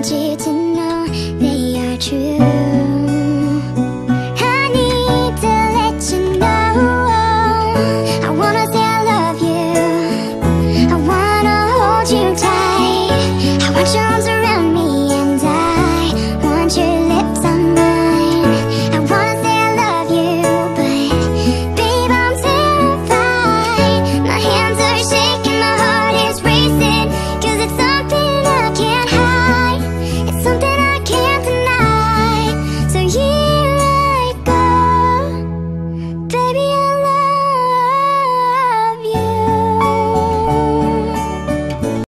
几次